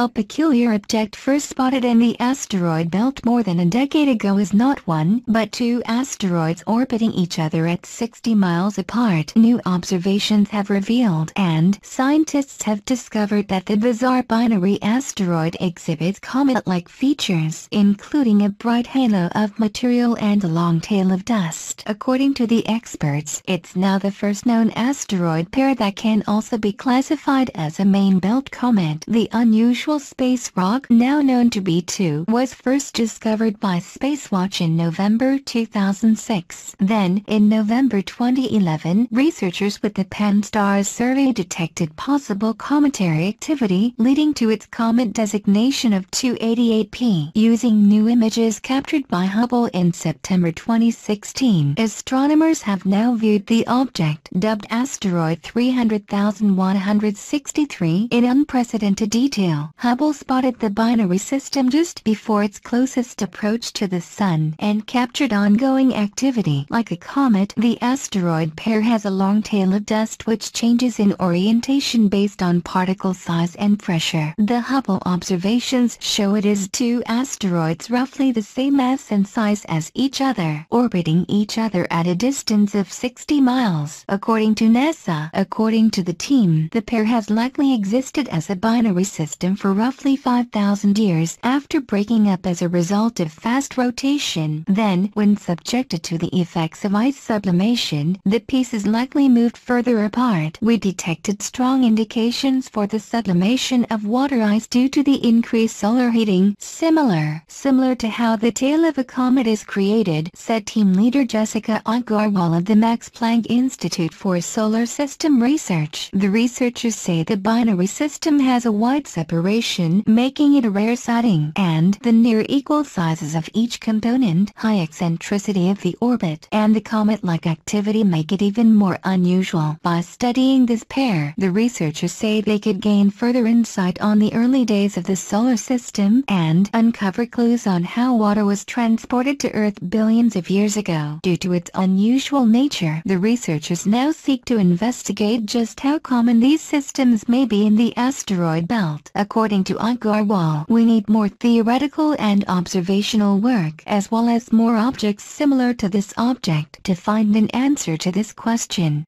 A peculiar object first spotted in the asteroid belt more than a decade ago is not one but two asteroids orbiting each other at 60 miles apart. New observations have revealed and scientists have discovered that the bizarre binary asteroid exhibits comet-like features including a bright halo of material and a long tail of dust. According to the experts, it's now the first known asteroid pair that can also be classified as a main belt comet. The unusual space rock, now known to be 2, was first discovered by Spacewatch in November 2006. Then, in November 2011, researchers with the Pan-STARRS survey detected possible cometary activity leading to its comet designation of 288P. Using new images captured by Hubble in September 2016, astronomers have now viewed the object dubbed asteroid 300,163 in unprecedented detail. Hubble spotted the binary system just before its closest approach to the Sun and captured ongoing activity. Like a comet, the asteroid pair has a long tail of dust which changes in orientation based on particle size and pressure. The Hubble observations show it is two asteroids roughly the same mass and size as each other, orbiting each other at a distance of 60 miles. According to NASA, according to the team, the pair has likely existed as a binary system for roughly 5,000 years after breaking up as a result of fast rotation. Then, when subjected to the effects of ice sublimation, the pieces likely moved further apart. We detected strong indications for the sublimation of water ice due to the increased solar heating, similar, similar to how the tail of a comet is created, said team leader Jessica Agarwal of the Max Planck Institute for Solar System Research. The researchers say the binary system has a wide separation, making it a rare sighting, and the near equal sizes of each component, high eccentricity of the orbit, and the comet-like activity make it even more unusual. By studying this pair, the researchers say they could gain further insight on the early days of the solar system and uncover clues on how water was transported to Earth billions of years ago. Due to its unusual nature, the researchers now seek to investigate just how common these systems may be in the asteroid belt. According to Agarwal, we need more theoretical and observational work as well as more objects similar to this object to find an answer to this question.